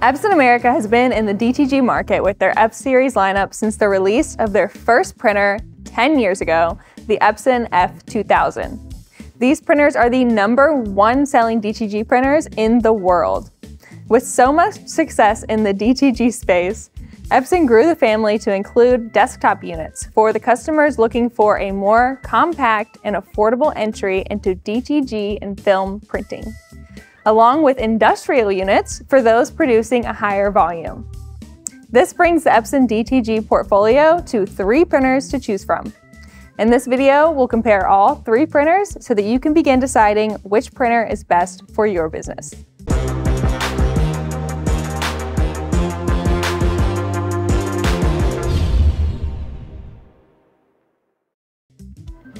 Epson America has been in the DTG market with their F Series lineup since the release of their first printer 10 years ago, the Epson F2000. These printers are the number one selling DTG printers in the world. With so much success in the DTG space, Epson grew the family to include desktop units for the customers looking for a more compact and affordable entry into DTG and film printing, along with industrial units for those producing a higher volume. This brings the Epson DTG portfolio to three printers to choose from. In this video, we'll compare all three printers so that you can begin deciding which printer is best for your business.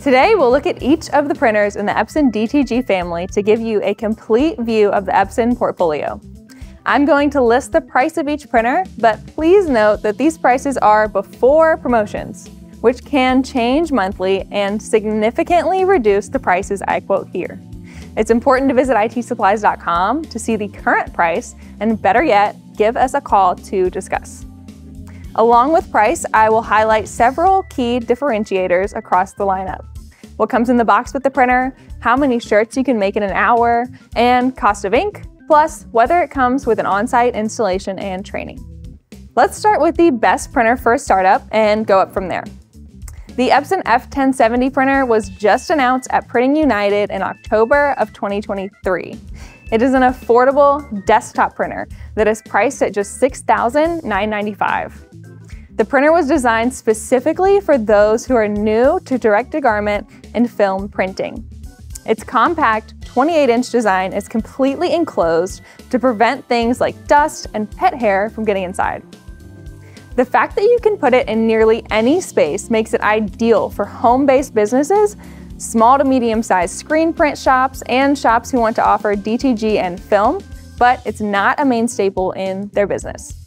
Today, we'll look at each of the printers in the Epson DTG family to give you a complete view of the Epson portfolio. I'm going to list the price of each printer, but please note that these prices are before promotions, which can change monthly and significantly reduce the prices I quote here. It's important to visit itsupplies.com to see the current price, and better yet, give us a call to discuss. Along with price, I will highlight several key differentiators across the lineup what comes in the box with the printer, how many shirts you can make in an hour, and cost of ink, plus whether it comes with an on-site installation and training. Let's start with the best printer for a startup and go up from there. The Epson F1070 printer was just announced at Printing United in October of 2023. It is an affordable desktop printer that is priced at just $6,995. The printer was designed specifically for those who are new to direct-to-garment and film printing. Its compact 28-inch design is completely enclosed to prevent things like dust and pet hair from getting inside. The fact that you can put it in nearly any space makes it ideal for home-based businesses, small to medium-sized screen print shops, and shops who want to offer DTG and film, but it's not a main staple in their business.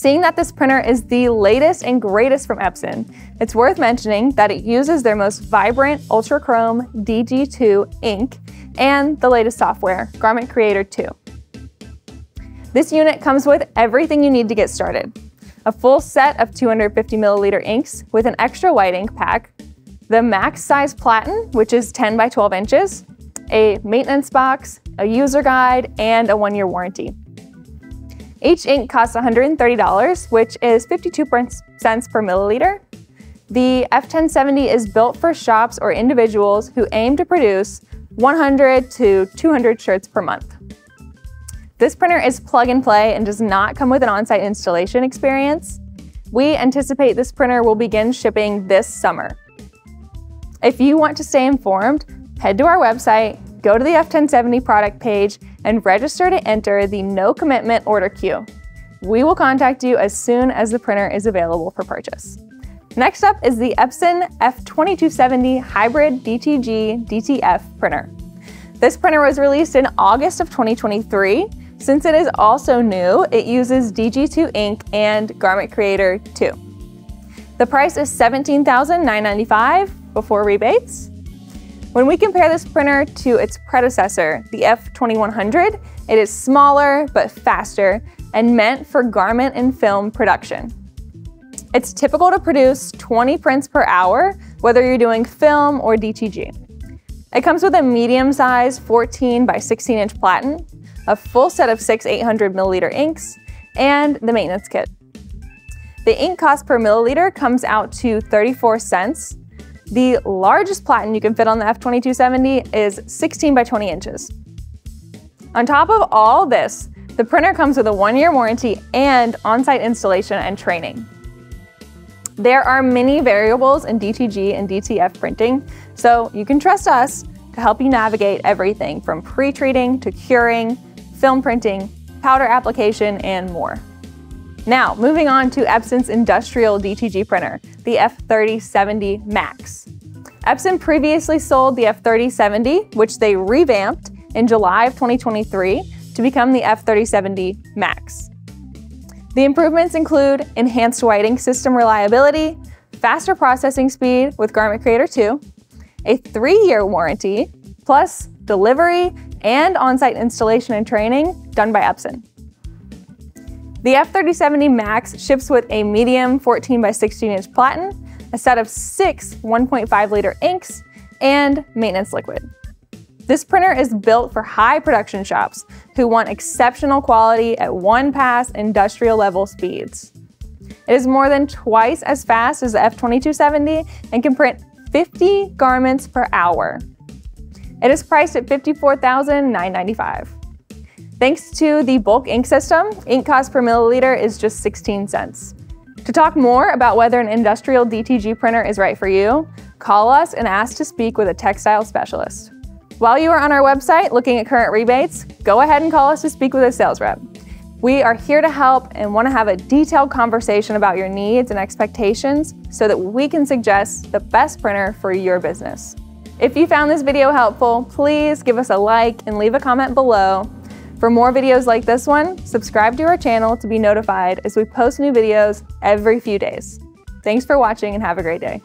Seeing that this printer is the latest and greatest from Epson, it's worth mentioning that it uses their most vibrant Ultra Chrome DG2 ink and the latest software, Garment Creator 2. This unit comes with everything you need to get started. A full set of 250 milliliter inks with an extra white ink pack, the max size platen, which is 10 by 12 inches, a maintenance box, a user guide, and a one year warranty. Each ink costs $130, which is 52 cents per milliliter. The F1070 is built for shops or individuals who aim to produce 100 to 200 shirts per month. This printer is plug and play and does not come with an on-site installation experience. We anticipate this printer will begin shipping this summer. If you want to stay informed, head to our website, go to the F1070 product page, and register to enter the no commitment order queue. We will contact you as soon as the printer is available for purchase. Next up is the Epson F2270 Hybrid DTG DTF printer. This printer was released in August of 2023. Since it is also new, it uses DG2 ink and Garment Creator 2. The price is $17,995 before rebates. When we compare this printer to its predecessor, the F2100, it is smaller but faster and meant for garment and film production. It's typical to produce 20 prints per hour, whether you're doing film or DTG. It comes with a medium-sized 14 by 16 inch platen, a full set of six 800 milliliter inks, and the maintenance kit. The ink cost per milliliter comes out to 34 cents, the largest platen you can fit on the F2270 is 16 by 20 inches. On top of all this, the printer comes with a one-year warranty and on-site installation and training. There are many variables in DTG and DTF printing, so you can trust us to help you navigate everything from pre-treating to curing, film printing, powder application, and more. Now, moving on to Epson's industrial DTG printer, the F3070 Max. Epson previously sold the F3070, which they revamped in July of 2023 to become the F3070 Max. The improvements include enhanced whiting system reliability, faster processing speed with Garment Creator 2, a three-year warranty, plus delivery and on-site installation and training done by Epson. The F3070 Max ships with a medium 14 by 16 inch platen, a set of six 1.5 liter inks, and maintenance liquid. This printer is built for high production shops who want exceptional quality at one pass industrial level speeds. It is more than twice as fast as the F2270 and can print 50 garments per hour. It is priced at $54,995. Thanks to the bulk ink system, ink cost per milliliter is just 16 cents. To talk more about whether an industrial DTG printer is right for you, call us and ask to speak with a textile specialist. While you are on our website looking at current rebates, go ahead and call us to speak with a sales rep. We are here to help and want to have a detailed conversation about your needs and expectations so that we can suggest the best printer for your business. If you found this video helpful, please give us a like and leave a comment below. For more videos like this one, subscribe to our channel to be notified as we post new videos every few days. Thanks for watching and have a great day.